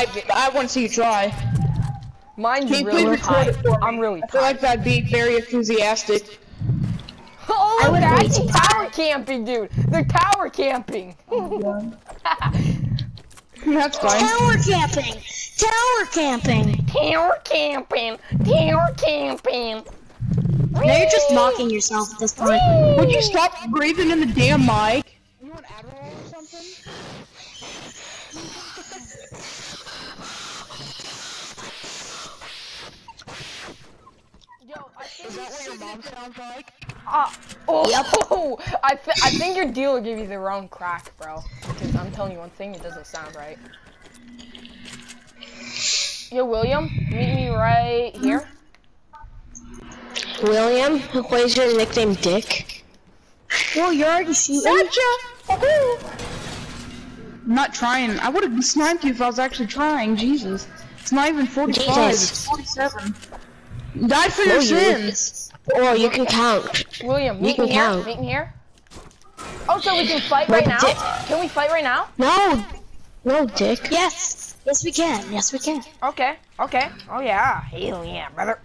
I I want to see you try. Mine's Can you really please high. record it for me? I'm really I feel like that'd be very enthusiastic. Oh, I look, would they're rate actually it tower camping, dude. They're tower camping. Oh That's fine. Tower camping. Tower camping. tower camping. Tower camping. Now you're just mocking yourself at this point. Would you stop breathing in the damn mic? You want Adderall or something? Yo, I think Is that what your mom sounds like? Uh, oh, I, th I think your dealer gave you the wrong crack, bro. Because I'm telling you one thing, it doesn't sound right. Yo, William, meet me right here. William, what is your nickname, Dick? Well, you're already shooting. I'm not trying. I would have sniped you if I was actually trying. Jesus. It's not even 45, Jesus. it's 47. Die for your sins! Oh, you can count. William, meet can me here. count. Meet me here. Oh, so we can fight right now? Can we fight right now? No, no, Dick. Yes. Yes, we can. Yes, we can. Okay, okay. Oh yeah, hell yeah, brother.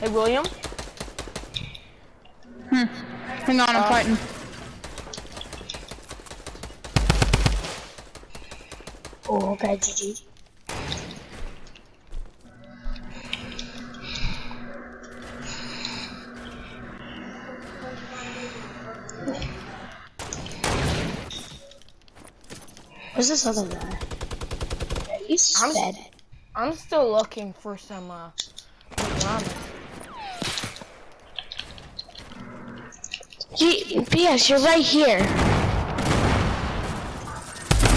Hey, William. Hmm. Hang on, I'm Uh, fighting. Oh, okay, GG. Where's this other guy? He's I'm- dead. I'm still looking for some uh yes, you're right here.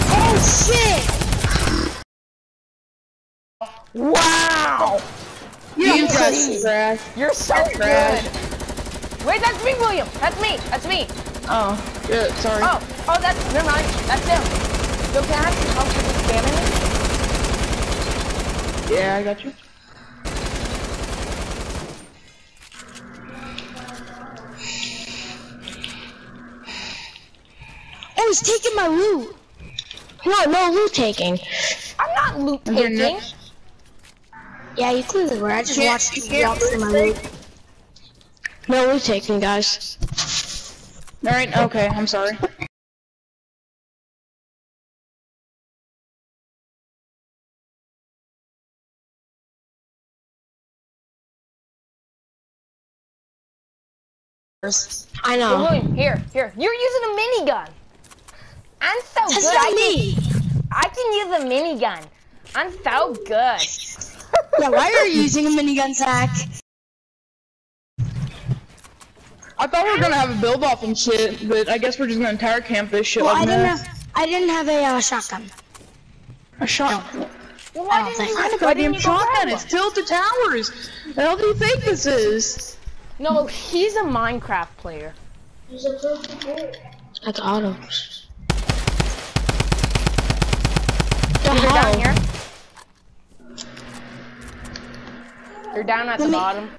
Oh shit! Wow! You crazy. trash. You're so trash. good. Wait, that's me, William. That's me. That's me. Oh, yeah, sorry. Oh, oh, that's never mind. That's him. Yo, can I have some help with this scamming? Yeah, I got you. Oh, he's taking my loot. No, no loot taking. I'm not loot taking. Next- Yeah, you clearly were. I just watched you you can't walk through my loot. No loot taking, guys. Alright, okay, I'm sorry. I Yo, know. William, here, here. You're using a minigun. I'm so That's good. not I me. Can, I can use a minigun. I'm so good. Yeah, why are you using a minigun, Zach? I thought we were gonna have a build off and shit, but I guess we're just gonna tower camp this shit Well, like I didn't that. have. I didn't have a uh, shotgun. A shot. Well, why don't didn't you, What kind of why didn't goddamn shotgun? It's one? tilted towers. The hell do you think this is? No, he's a Minecraft player. I got him. The They're hell? down here. They're down at the Let me- bottom.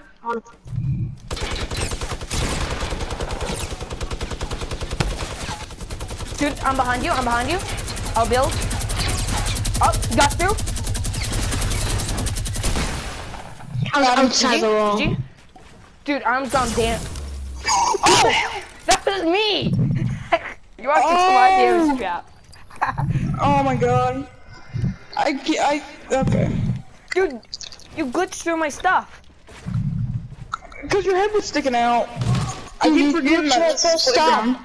Dude, I'm behind you. I'm behind you. I'll build. Oh, got through. I'm him. outside the wall. Dude, arms gone damn. Oh, that was me. you are oh. my damage trap. Oh my god. I I okay. Dude, you glitched through my stuff. Cause your head was sticking out. I keep forgetting that. so it's stop. playground.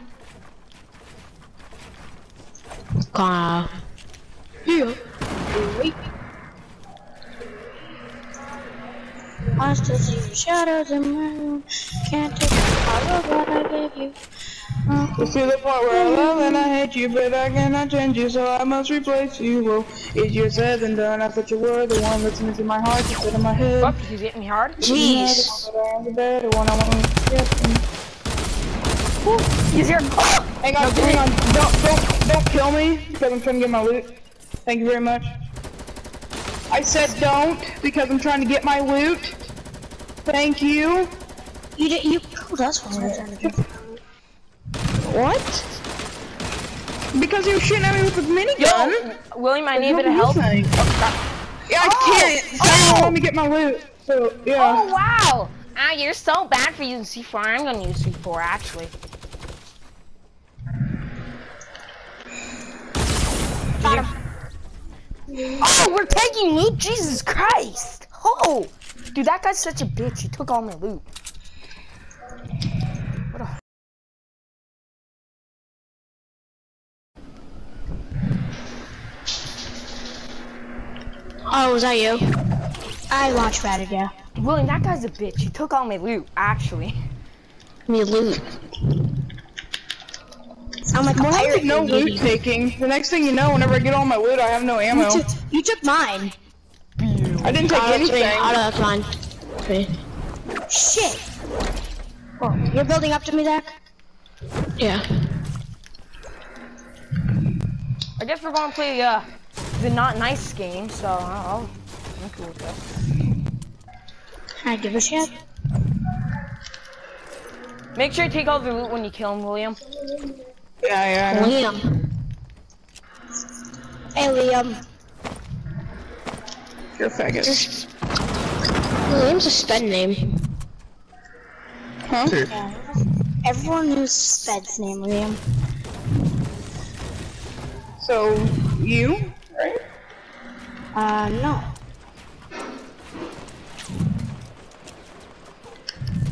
God. Yeah. I still see shadows in my room. Can't take all of what I gave you. You see the part where I love and I hate you, but I cannot change you, so I must replace you. Well, easier said than done. I thought you were the one listening to my heart instead of my head. Fuck, he's hitting me hard. Jeez. The better one I want to get. He's here. Hang on, hang on. Don't, don't, don't kill me because I'm trying to get my loot. Thank you very much. I said don't because I'm trying to get my loot. Thank you. You did. You killed us when we were trying to get. What? Because he was shooting at me with a minigun. Yo, William, I need a What bit of help. Oh. Yeah, I Oh! can't. So you won't let me get my loot. So yeah. Oh wow! Ah, you're so bad for using C4. I'm gonna use C4 actually. Got him. Oh, we're taking loot. Jesus Christ! Oh, dude, that guy's such a bitch. He took all my loot. Oh, was that you? I launch padded, yeah. William, that guy's a bitch. He took all my loot. Actually. Me loot. I'm like Well, I pirate. have no baby. loot taking. The next thing you know, whenever I get all my loot, I have no ammo. You took, you took mine. I didn't take that's me. anything. Oh, that's mine. That's me. Shit. Oh, you're building up to me, Zach? Yeah. I guess we're gonna play uh, the not nice game. So I'll, I'm cool with that. I give a shit. Make sure you take all the loot when you kill him, William. Yeah, yeah. I know. Liam. Hey, Liam. You're a faggot. Just. Liam's a sped name. Huh? Yeah. Everyone knows Sped's name, Liam. So you, right? Uh, no.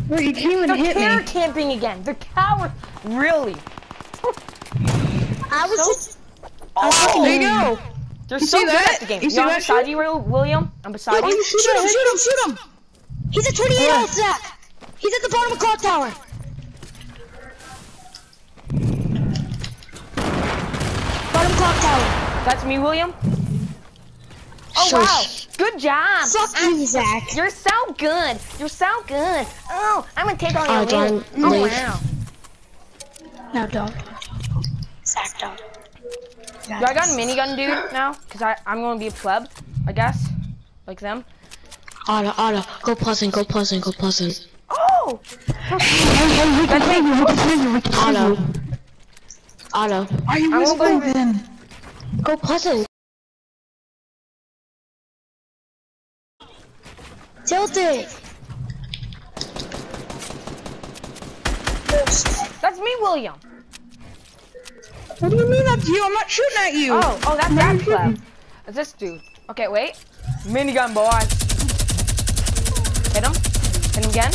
Wait, you can't even They're hit me. camping again. They're coward. Really? I was just. Oh, There you go. They're You so see good that? at the game. You You see I'm that beside shit? you, William. I'm beside Oh, you. you Shoot see him, shoot him, shoot him! He's at 28 Where? health, Zach! He's at the bottom of clock tower! Bottom clock tower. That's me, William. Oh So- wow! Good job. Fuck Ah, you, Zach. You're so good. You're so good. Oh, I'm gonna take all your Oh, don't Oh leave. wow. No, don't. Zach, don't. Do I got a minigun, dude? Now, cause I I'm gonna be a pleb, I guess, like them. Otto, Otto. Go pleasant, go pleasant, go pleasant. Oh! Otto. Otto. Are you I won't go whispering then? Go pleasant. Tilted! That's me, William. What do you mean that's you? I'm not shooting at you. Oh, oh, that's No, that you're pleb. shooting. That's this dude. Okay, wait. Minigun, boys. Hit him. Hit him again.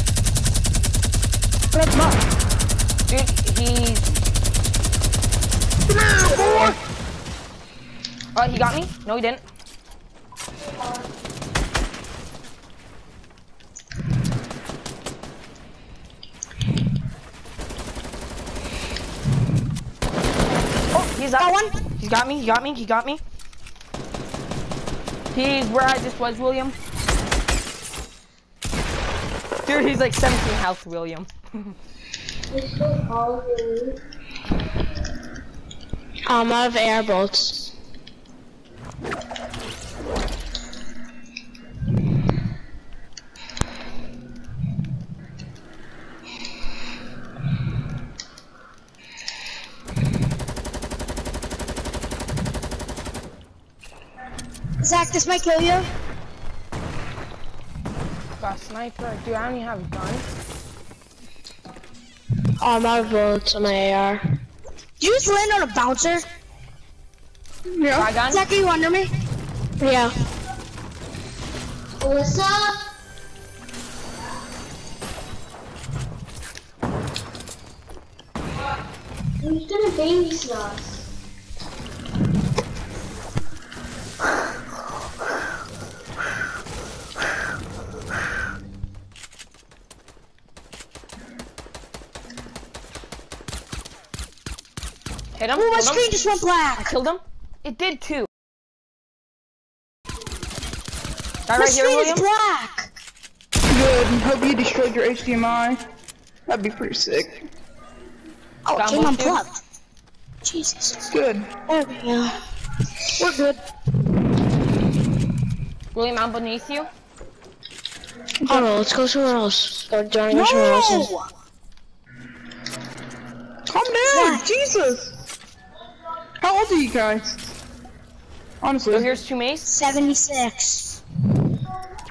That's not. Dude, he's. Oh, he got me? No, he didn't. He's up. Got one? He's got me, he got me, he got me. He's where I just was, William. Dude, he's like 17 health, William. I'm out of air bolts. Zach, this might kill you. Got a sniper. Dude, I don't even have a gun. Oh, I'm out of bullets on my AR. Did you just land on a bouncer? Yeah. Got a gun? Zach, are you under me? Yeah. Oh, what's up? Who's gonna babysit us? Hit him. Oh, my killed him. screen just went black. Killed him. It did too. My Guy right here, screen is William. black. Good. Hope you destroyed your HDMI. That'd be pretty sick. Oh, Got it came one, dude. unplugged. Jesus. Good. There we go. We're good. William, I'm beneath you. Otto, let's go somewhere else. Go join me somewhere else. No! Calm down. Zach, Jesus! How old are you guys? Honestly, So here's two mace. 76.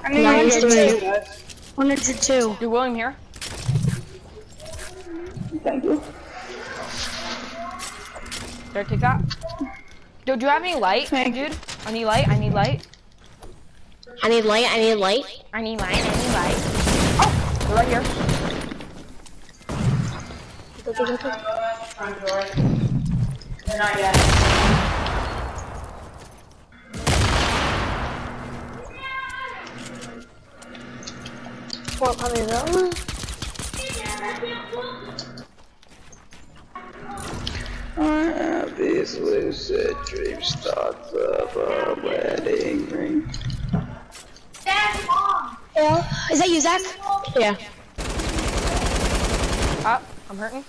I knew you Mine's guys a were two. 102. Do William here? Thank you. There, take that. Dude, do you have any light, Thank dude? I need light. I need light. I need light, I need light. I need light. I need light. Oh, they're right here. Go, go, go, go. What, probably that one? I have these lucid dreams, thoughts of a wedding ring. Yeah. Is that you, Zach? Yeah. Up. I'm hurting.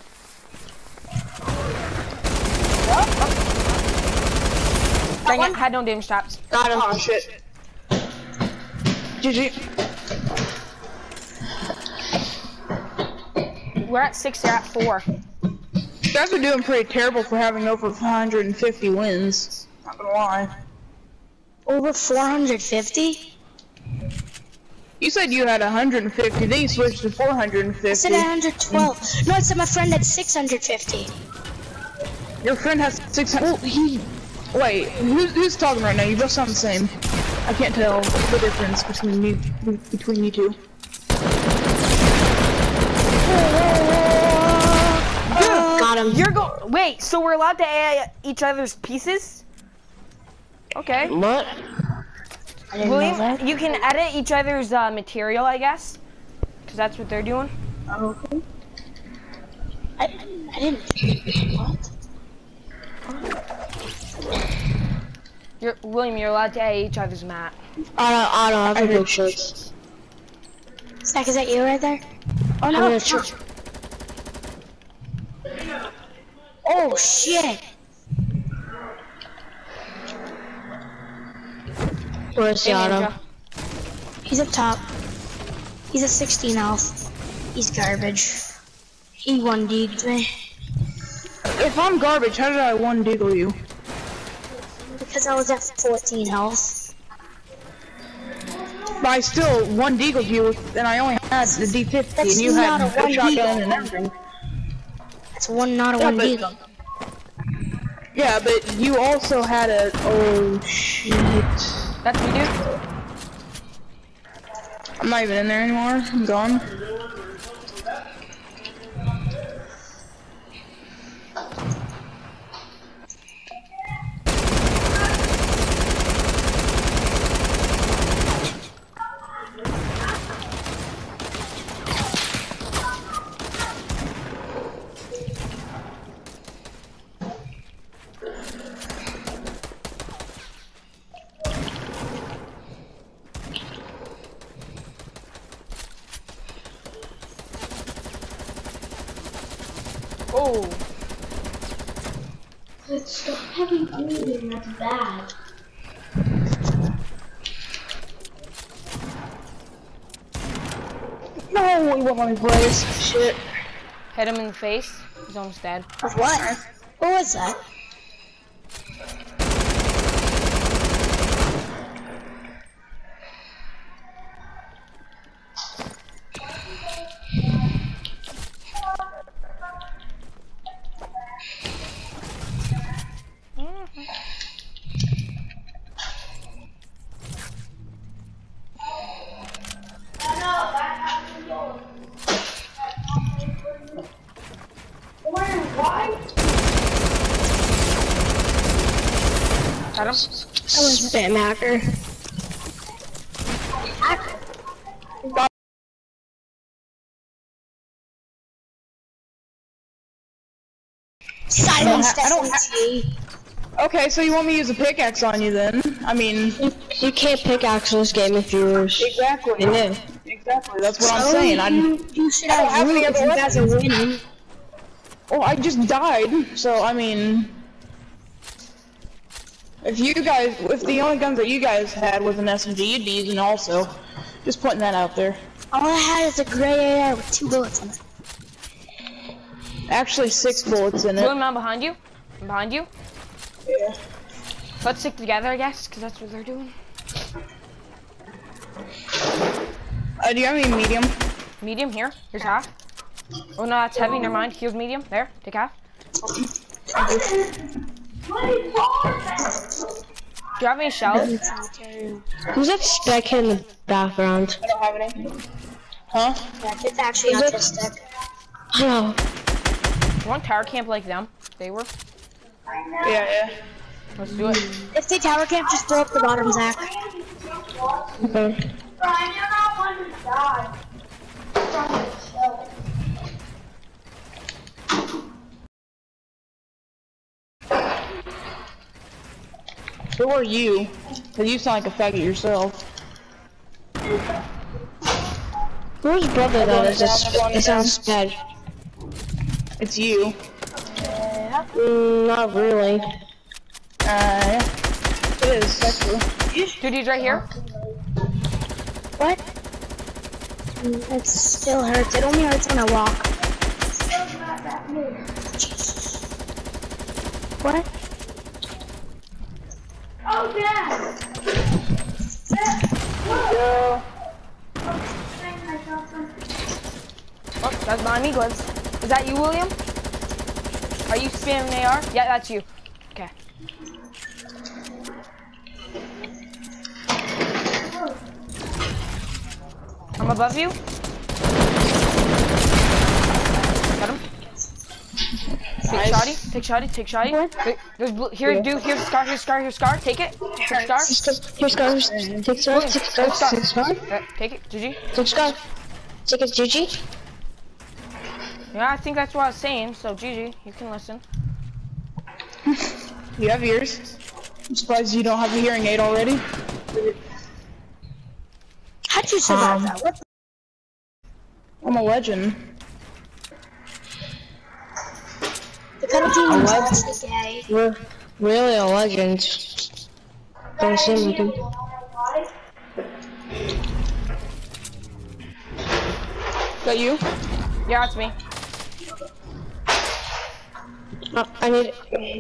Dang it, had no damage traps. Got him. Oh shit. GG. We're at six, they're at four. You guys are doing pretty terrible for having over 450 wins. Not gonna lie. Over 450? You said you had 150, then you switched to 450. I 450. said 112. No, I said my friend had 650. Your friend has 600. Well, he. Wait, who's, who's talking right now? You both sound the same. I can't tell the difference between you between you two. Got him. You're go- Wait, so we're allowed to add each other's pieces? Okay. What? Didn't. William, you can edit each other's uh, material, I guess. Because that's what they're doing. Okay. I, I didn't. What? You're William, you're allowed to add each other's map. Otto, Otto, I have I a heard good. Zach, is that you right there? Oh I'm no. gonna. Oh shit. Where's the Hey, Otto? He's up top. He's at 16 health. He's garbage. He one deed me. If I'm garbage, how did I one deagle you? Because I was at 14 health. But I still one deagled you, and I only had the D50, That's and you had not a a one shotgun deagle. and everything. That's one, not a Yeah, one but- deed. Yeah, but you also had a. Oh shit! That's you, dude? I'm not even in there anymore. I'm gone. Oh. It's stop having bleeding that's bad. No, he won't let me blaze. Shit. Hit him in the face. He's almost dead. What? What was that? Got him? Spam hacker. Silence I don't ha- Okay, so you want me to use a pickaxe on you then? I mean, You can't pickaxe this game if you're exactly. new. Exactly. That's what I'm Oh, saying. I'm. you, you should I have have any other you are winning. Oh, I just died. So I mean, if you guys, if the only guns that you guys had was an SMG, you'd be using also. Just putting that out there. All I had is a gray AR with two bullets in it. Actually, six bullets in it. William, I'm behind you. I'm behind you. Yeah. Let's stick together, I guess, because that's what they're doing. Uh, do you have any medium? Medium here. Here's half. Oh no, that's heavy. Never mind. Here's medium. There. Take half. Do you have any shells? Who's that spec kid in the background? I don't have any. Huh? Yeah, It's actually autistic. Oh, You want tower camp like them? They were. Yeah, yeah. Let's do it. If they tower camp, just throw up the bottom, Zach. okay. Brian, you're not one to die. From the show. Who are you? Cause you sound like a faggot yourself. Whose brother that is? down, It's, everyone it sounds sped. It's you. Mm, not really. Uh. It is. That's true. Dude, he's right here. What? It still hurts. It only hurts when I walk. What? Oh, yeah. Yo. Oh, that's behind me, Glibs. Is that you, William? Are you spamming AR? Yeah, that's you. Okay. I'm above you. Got him. Take Nice. shotty. Take shotty. Take shotty. There- There's blue. Here, dude. Here's scar. Here's scar. Here's scar. Take it. Take scar. Here's scars. Take scars. Take scars. Take scars. Yeah, take it. GG. Take scars. Take it, GG. Yeah, I think that's what I was saying. So GG. You can listen. You have ears. I'm surprised you don't have a hearing aid already. How'd you survive Um, that? What? I'm a legend. The cuddle team is honestly gay. We're really a legend. Don't seem like him. Is that you? Yeah, it's me. Uh, I need,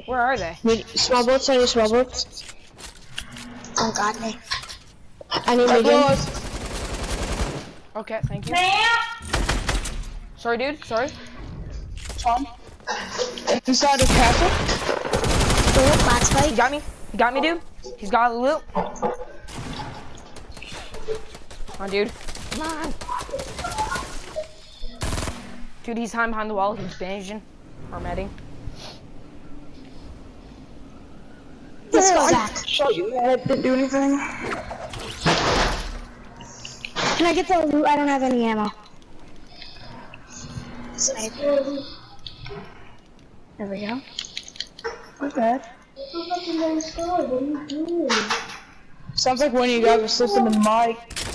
Where are they? need small boats. I need small boats. Oh god, me. I need That medium. was. Okay, thank you. Sorry, dude. Sorry. Tom. Inside the castle? Bullet, flat He got me. He got me, dude. He's got a loot. Come on, dude. Come on. Dude, he's hiding behind the wall. He's bandaging. Or medding. Let's go, Zach. Shot you in the head. Didn't do anything. Can I get the loot? I don't have any ammo. There we go. What's that? What are you doing? Sounds like one of you guys was listening to Mike.